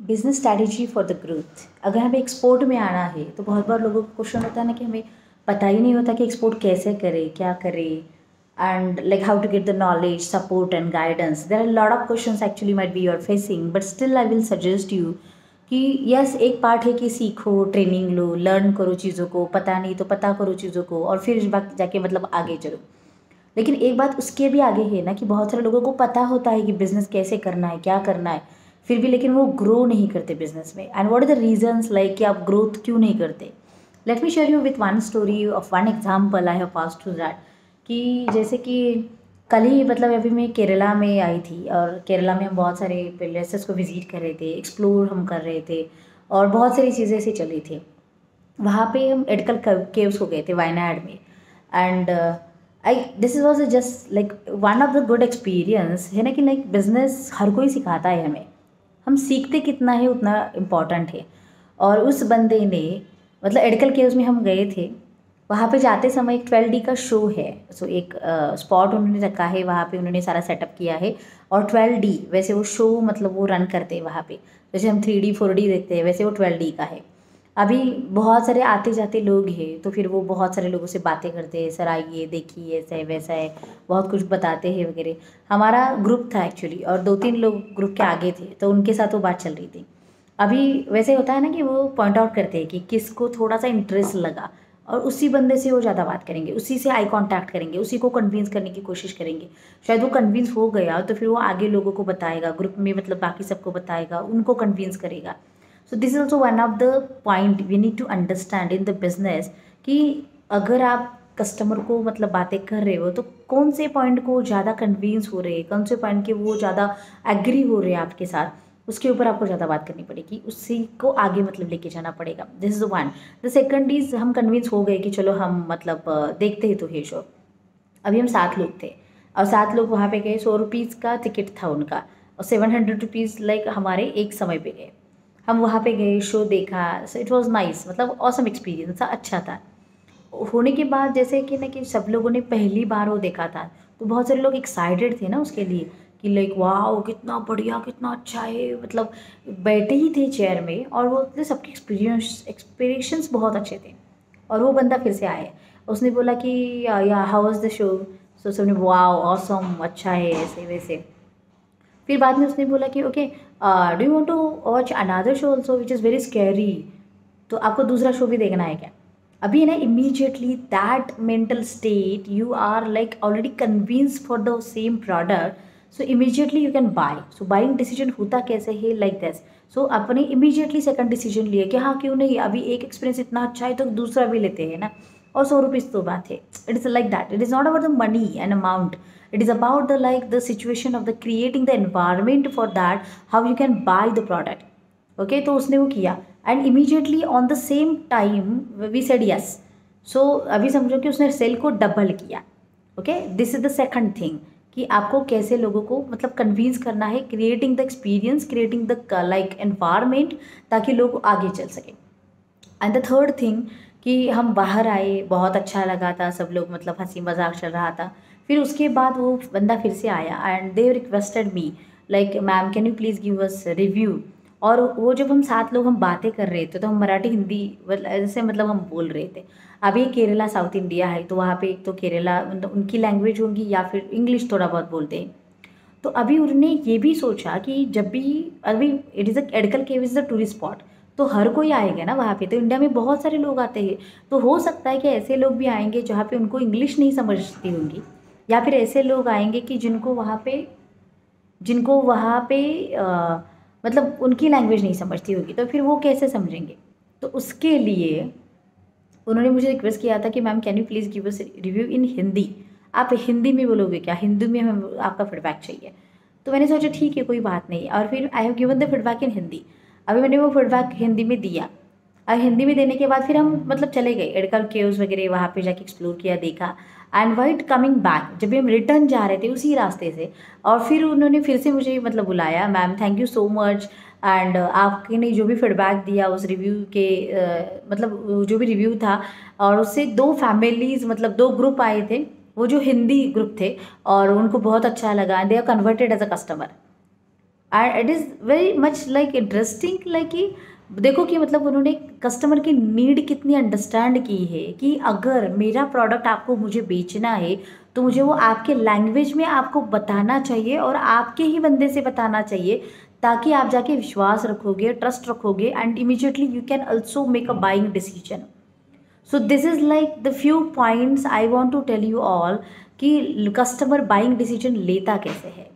Business strategy for the growth अगर हमें export में आना है तो बहुत बार लोगों को क्वेश्चन होता है ना कि हमें पता ही नहीं होता कि एक्सपोर्ट कैसे करें, क्या करें? And like how to get the knowledge support and guidance there are lot of of actually actually be be facing but still I will suggest you कि यस एक पार्ट है कि सीखो ट्रेनिंग लो लर्न करो चीज़ों को, पता नहीं तो पता करो चीज़ों को, और फिर जाके मतलब आगे चलो। लेकिन एक बात उसके भी आगे है ना कि बहुत सारे लोगों को पता होता है कि बिज़नेस कैसे करना है, क्या करना है। फिर भी लेकिन वो ग्रो नहीं करते बिज़नेस में. And what are the reasons like कि आप ग्रोथ क्यों नहीं करते? Let me share you with one story of one example I have pass to that कि जैसे कि कल ही मतलब अभी मैं केरला में आई थी और केरला में हम बहुत सारे प्लेसेस को विज़िट कर रहे थे एक्सप्लोर हम कर रहे थे और बहुत सारी चीज़ें ऐसी चली थी. वहाँ पे हम एडकल केव्स को गए थे वायनाड में. And I this was just like one of the good experience है ना कि लाइक बिज़नेस हर कोई सिखाता है हमें. हम सीखते कितना है, उतना इंपॉर्टेंट है। और उस बंदे ने मतलब एडिकल केयर्स में हम गए थे, वहाँ पे जाते समय एक ट्वेल्व डी का शो है। सो एक स्पॉट उन्होंने रखा है, वहाँ पे उन्होंने सारा सेटअप किया है। और ट्वेल्व डी वैसे वो शो मतलब वो रन करते हैं वहाँ पे। जैसे हम थ्री डी फोर डी देखते हैं, वैसे वो ट्वेल्व डी का है। अभी बहुत सारे आते जाते लोग हैं तो फिर वो बहुत सारे लोगों से बातें करते हैं, सर आइए, देखिए, ऐसा है, वैसा है, बहुत कुछ बताते हैं वगैरह। हमारा ग्रुप था एक्चुअली और दो तीन लोग ग्रुप के आगे थे तो उनके साथ वो बात चल रही थी। अभी वैसे होता है ना कि वो पॉइंट आउट करते हैं कि किसको थोड़ा सा इंटरेस्ट लगा और उसी बंदे से वो ज़्यादा बात करेंगे, उसी से आई कांटेक्ट करेंगे, उसी को कन्विंस करने की कोशिश करेंगे। शायद वो कन्विंस हो गया तो फिर वो आगे लोगों को बताएगा ग्रुप में मतलब बाकी सबको बताएगा, उनको कन्विंस करेगा। So this is also one of the point we need to understand in the business कि अगर आप कस्टमर को मतलब बातें कर रहे हो तो कौन से पॉइंट को ज़्यादा कन्विंस हो रहे हैं? कौन से पॉइंट के वो ज़्यादा एग्री हो रहे हैं आपके साथ? उसके ऊपर आपको ज़्यादा बात करनी पड़ेगी। उसी को आगे मतलब लेके जाना पड़ेगा। This is one the second is हम कन्विंस हो गए कि चलो हम मतलब देखते ही तो है शो अभी हम सात लोग थे। और सात लोग वहाँ पे गए। सौ रुपीज़ का टिकट था उनका। और सेवन हंड्रेड रुपीज़ लाइक हमारे एक समय पे गए। हम वहाँ पे गए, शो देखा सो इट वाज नाइस मतलब ऑसम एक्सपीरियंस था अच्छा था। होने के बाद जैसे कि ना कि सब लोगों ने पहली बार वो देखा था तो बहुत सारे लोग एक्साइटेड थे ना उसके लिए कि लाइक वाह कितना बढ़िया, कितना अच्छा है। मतलब बैठे ही थे चेयर में और वो मतलब सबके एक्सपीरियंस एक्सपीरियंस बहुत अच्छे थे। और वो बंदा फिर से आया। उसने बोला कि, yeah how was the show so सबने वाह ऑसम अच्छा है, ऐसे, वैसे। फिर बाद में उसने बोला कि okay do want to watch another show also which is very scary तो आपको दूसरा शो भी देखना है क्या? अभी ना immediately that mental state you are like already convince for the same product so immediately you can buy so buying decision होता कैसे है? लाइक दिस सो अपने इमीजिएटली सेकंड डिसीज़न लिए कि हाँ क्यों नहीं? अभी एक एक्सपीरियंस इतना अच्छा है तो दूसरा भी लेते हैं ना? और सौ रुपीज़ तो बात है. It is like that it is not about the money and amount it is about the, like, the situation of the creating the environment for that, how you can buy the product. Okay तो उसने वो किया। And immediately on the same time we said yes so अभी समझो कि उसने sale को double किया। Okay this is the second thing कि आपको कैसे लोगों को मतलब कन्विंस करना है creating the experience creating the like environment ताकि लोग आगे चल सकें। एंड द थर्ड थिंग कि हम बाहर आए, बहुत अच्छा लगा था, सब लोग मतलब हँसी मज़ाक चल रहा था। फिर उसके बाद वो बंदा फिर से आया and they requested me like ma'am can you please give us review और वो जब हम सात लोग हम बातें कर रहे थे तो हम मराठी, हिंदी ऐसे मतलब हम बोल रहे थे। अभी केरला, साउथ इंडिया है तो वहाँ पे एक तो केरला मतलब उनकी लैंग्वेज होंगी या फिर इंग्लिश थोड़ा बहुत बोलते हैं। तो अभी उन्होंने ये भी सोचा कि जब भी, अभी it is a Edakkal cave is the tourist spot तो हर कोई आएगा ना वहाँ पे। तो इंडिया में बहुत सारे लोग आते हैं। तो हो सकता है कि ऐसे लोग भी आएँगे जहाँ पे उनको इंग्लिश नहीं समझती होंगी। या फिर ऐसे लोग आएँगे कि जिनको वहाँ पे जिनको वहाँ पे आ, मतलब उनकी लैंग्वेज नहीं समझती होगी। तो फिर वो कैसे समझेंगे? तो उसके लिए उन्होंने मुझे रिक्वेस्ट किया था कि ma'am can you please give us review in Hindi आप हिंदी में बोलोगे क्या? हिंदी में हमें आपका फीडबैक चाहिए। तो मैंने सोचा ठीक है कोई बात नहीं। और फिर I have given the feedback in Hindi अभी मैंने वो फीडबैक हिंदी में दिया। और हिंदी में देने के बाद फिर हम मतलब चले गए। एडकल केव्स वगैरह वहाँ पे जाके एक्सप्लोर किया देखा। एंड वाइट कमिंग बैक जब भी हम रिटर्न जा रहे थे उसी रास्ते से। और फिर उन्होंने फिर से मुझे मतलब बुलाया ma'am thank you so much and आपने जो भी फीडबैक दिया उस रिव्यू के uh, मतलब जो भी रिव्यू था और उससे दो फैमिलीज़ मतलब दो ग्रुप आए थे। वो जो हिंदी ग्रुप थे और उनको बहुत अच्छा लगा। They are converted as a customer and it is very much like interesting like कि देखो कि मतलब उन्होंने कस्टमर की नीड कितनी अंडरस्टैंड की है कि अगर मेरा प्रोडक्ट आपको मुझे बेचना है तो मुझे वो आपके लैंग्वेज में आपको बताना चाहिए और आपके ही बंदे से बताना चाहिए ताकि आप जाके विश्वास रखोगे ट्रस्ट रखोगे and immediately you can also make a buying decision so this is like the few points I want to tell you all कि कस्टमर बाइंग डिसीज़न लेता कैसे है।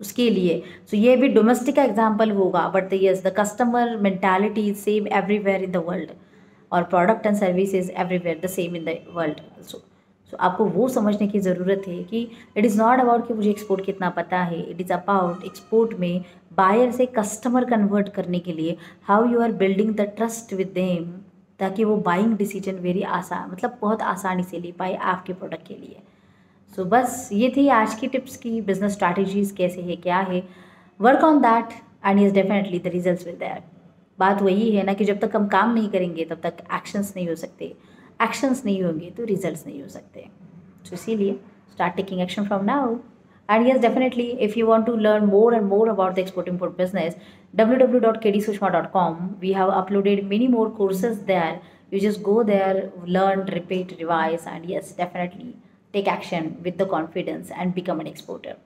उसके लिए। सो so, ये भी डोमेस्टिक का एग्ज़ाम्पल होगा but yes the customer mentality is same everywhere in the world और product and service is everywhere the same in the world also so आपको वो समझने की ज़रूरत है कि इट इज़ नॉट अबाउट कि मुझे एक्सपोर्ट कितना पता है। इट इज़ अबाउट एक्सपोर्ट में बायर से कस्टमर कन्वर्ट करने के लिए how you are building the trust with them ताकि वो बाइंग डिसीज़न वेरी आसान मतलब बहुत आसानी से ले पाए आपके प्रोडक्ट के लिए। सो बस ये थी आज की टिप्स की बिज़नेस स्ट्रैटेजीज कैसे है, क्या है। Work on that and is definitely the result will that बात वही है ना कि जब तक हम काम नहीं करेंगे, तब तक एक्शंस नहीं हो सकते। एक्शंस नहीं होंगे तो रिज़ल्ट नहीं हो सकते। सो इसीलिए start taking action from now and yes definitely if you want to learn more and more about the export import business W W dot K D Sushma dot com we have uploaded many more courses there you just go there learn repeat revise and yes definitely take action with the confidence and become an exporter.